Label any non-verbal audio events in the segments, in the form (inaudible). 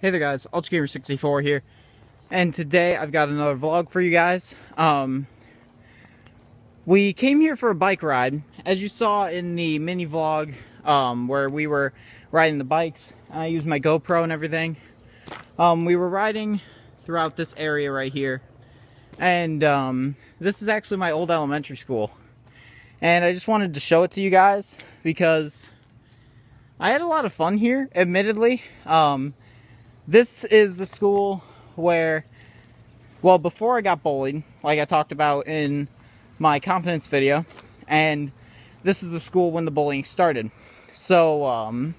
Hey there guys, UltraGamer64 here, and today I've got another vlog for you guys. Um, we came here for a bike ride, as you saw in the mini vlog um, where we were riding the bikes. I used my GoPro and everything. Um, we were riding throughout this area right here, and um, this is actually my old elementary school. And I just wanted to show it to you guys because I had a lot of fun here, admittedly. This is the school where, well, before I got bullied, like I talked about in my confidence video, and this is the school when the bullying started. So, um,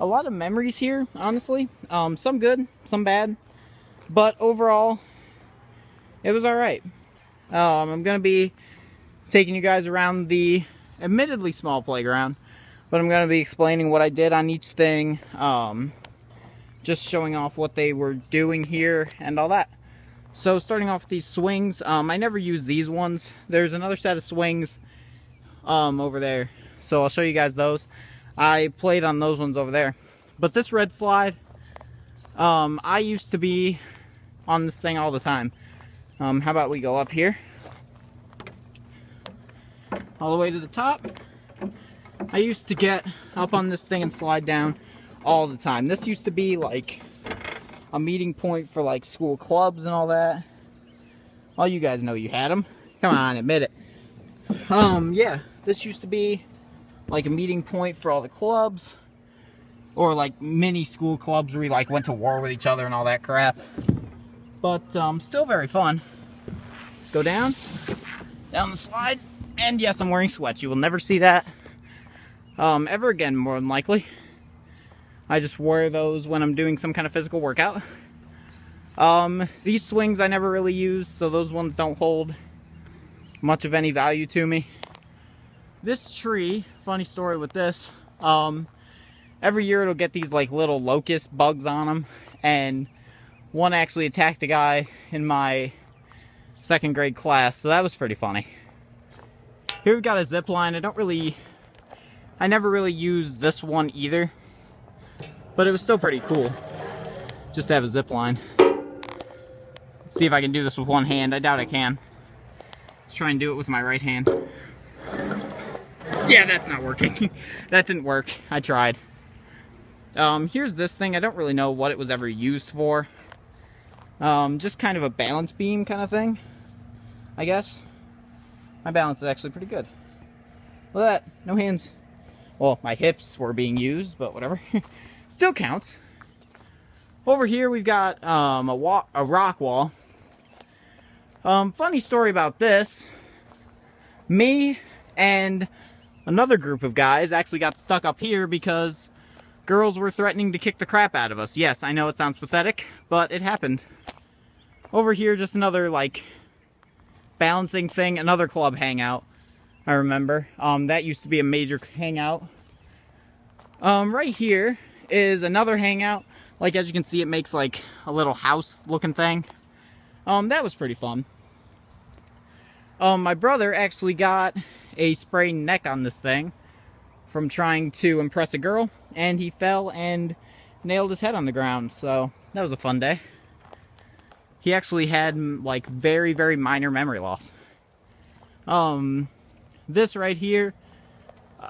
a lot of memories here, honestly. Um, some good, some bad, but overall, it was alright. Um, I'm going to be taking you guys around the admittedly small playground, but I'm going to be explaining what I did on each thing, um, just showing off what they were doing here and all that. So starting off these swings, um, I never use these ones. There's another set of swings um, over there, so I'll show you guys those. I played on those ones over there. But this red slide, um, I used to be on this thing all the time. Um, how about we go up here? all the way to the top. I used to get up on this thing and slide down all the time. This used to be like a meeting point for like school clubs and all that. All you guys know you had them. Come on, admit it. Um, yeah, this used to be like a meeting point for all the clubs or like mini school clubs where we like went to war with each other and all that crap. But um, still very fun. Let's go down, down the slide. And yes, I'm wearing sweats. You will never see that um, ever again, more than likely. I just wear those when I'm doing some kind of physical workout. Um, these swings I never really use, so those ones don't hold much of any value to me. This tree, funny story with this, um, every year it'll get these like little locust bugs on them, and one actually attacked a guy in my second grade class, so that was pretty funny. Here we've got a zip line. I don't really, I never really use this one either, but it was still pretty cool just to have a zip line. Let's see if I can do this with one hand. I doubt I can. Let's try and do it with my right hand. Yeah, that's not working. (laughs) that didn't work. I tried. Um, here's this thing. I don't really know what it was ever used for. Um, just kind of a balance beam kind of thing, I guess. My balance is actually pretty good. Look at that, no hands. Well, my hips were being used, but whatever. (laughs) Still counts. Over here we've got um, a, a rock wall. Um, funny story about this. Me and another group of guys actually got stuck up here because girls were threatening to kick the crap out of us. Yes, I know it sounds pathetic, but it happened. Over here, just another, like, balancing thing, another club hangout, I remember. Um, that used to be a major hangout. Um, right here is another hangout. Like, as you can see, it makes, like, a little house-looking thing. Um, that was pretty fun. Um, my brother actually got a sprained neck on this thing from trying to impress a girl, and he fell and nailed his head on the ground, so that was a fun day he actually had like very very minor memory loss um this right here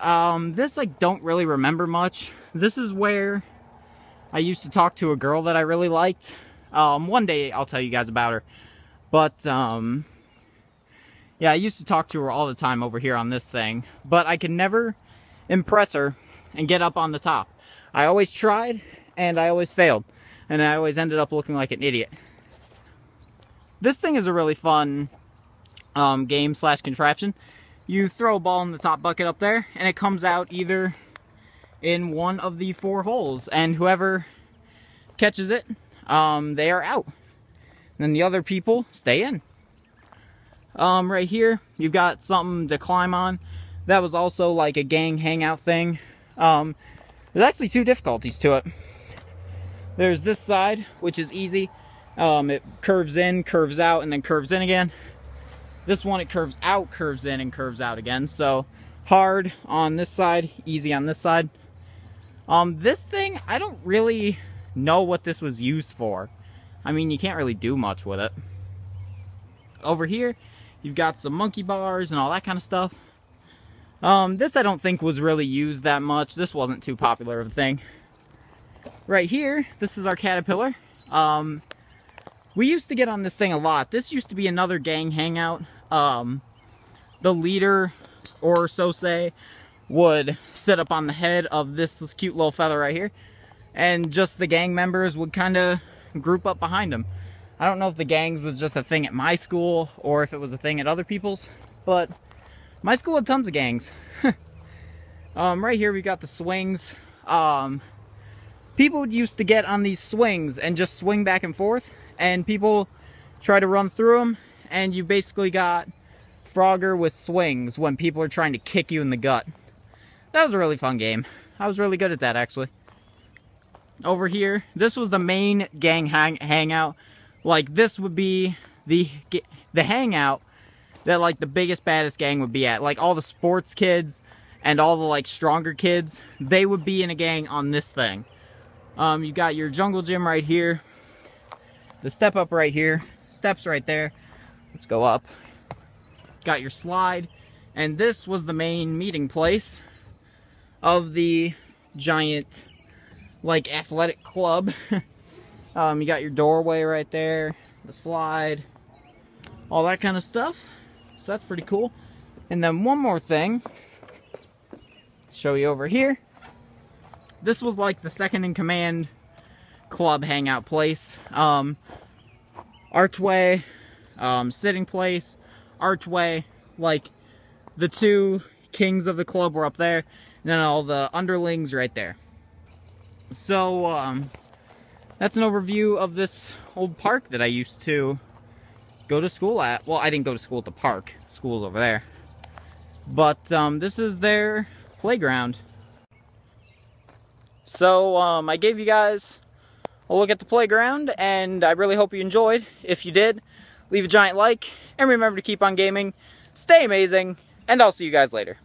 um this I don't really remember much. This is where I used to talk to a girl that I really liked. Um one day I'll tell you guys about her. But um yeah I used to talk to her all the time over here on this thing. But I could never impress her and get up on the top. I always tried and I always failed. And I always ended up looking like an idiot. This thing is a really fun um, game slash contraption. You throw a ball in the top bucket up there, and it comes out either in one of the four holes, and whoever catches it, um, they are out. And then the other people stay in. Um, right here, you've got something to climb on. That was also like a gang hangout thing. Um, there's actually two difficulties to it. There's this side, which is easy. Um, it curves in, curves out, and then curves in again. This one, it curves out, curves in, and curves out again. So hard on this side, easy on this side. Um, this thing, I don't really know what this was used for. I mean, you can't really do much with it. Over here, you've got some monkey bars and all that kind of stuff. Um, this I don't think was really used that much. This wasn't too popular of a thing. Right here, this is our caterpillar. Um, we used to get on this thing a lot. This used to be another gang hangout. Um, the leader, or so say, would sit up on the head of this cute little feather right here. And just the gang members would kind of group up behind him. I don't know if the gangs was just a thing at my school or if it was a thing at other people's, but my school had tons of gangs. (laughs) um, right here we got the swings. Um, people used to get on these swings and just swing back and forth, and people try to run through them, and you basically got Frogger with swings when people are trying to kick you in the gut. That was a really fun game. I was really good at that, actually. Over here, this was the main gang hang hangout. Like, this would be the the hangout that, like, the biggest, baddest gang would be at. Like, all the sports kids and all the, like, stronger kids, they would be in a gang on this thing. Um, you got your jungle gym right here. The step up right here. Steps right there. Let's go up. Got your slide. And this was the main meeting place of the giant, like, athletic club. (laughs) um, you got your doorway right there, the slide, all that kind of stuff. So that's pretty cool. And then one more thing, show you over here. This was like the second in command club hangout place. Um, archway, um, sitting place, archway, like the two kings of the club were up there and then all the underlings right there. So, um, that's an overview of this old park that I used to go to school at. Well, I didn't go to school at the park. School's over there. But, um, this is their playground. So, um, I gave you guys a look at the playground, and I really hope you enjoyed. If you did, leave a giant like, and remember to keep on gaming, stay amazing, and I'll see you guys later.